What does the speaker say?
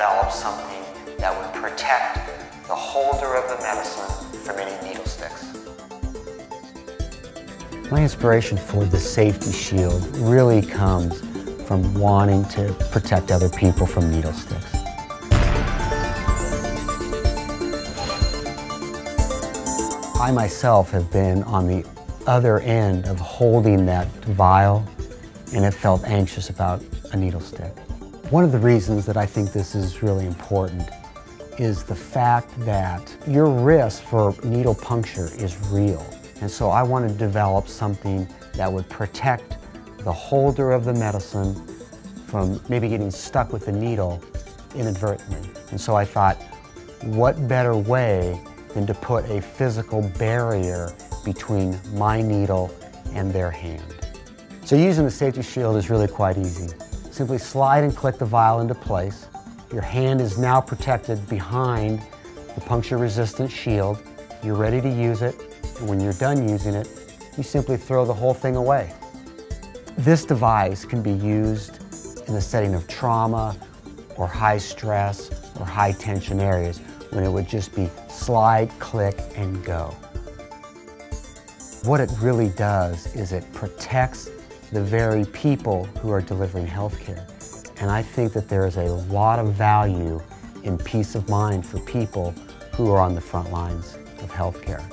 develop something that would protect the holder of the medicine from any needle sticks. My inspiration for the safety shield really comes from wanting to protect other people from needle sticks. I myself have been on the other end of holding that vial and have felt anxious about a needle stick. One of the reasons that I think this is really important is the fact that your risk for needle puncture is real. And so I want to develop something that would protect the holder of the medicine from maybe getting stuck with the needle inadvertently. And so I thought, what better way than to put a physical barrier between my needle and their hand. So using the safety shield is really quite easy. Simply slide and click the vial into place. Your hand is now protected behind the puncture-resistant shield. You're ready to use it, and when you're done using it, you simply throw the whole thing away. This device can be used in the setting of trauma or high stress or high tension areas when it would just be slide, click, and go. What it really does is it protects the very people who are delivering health care. And I think that there is a lot of value in peace of mind for people who are on the front lines of health care.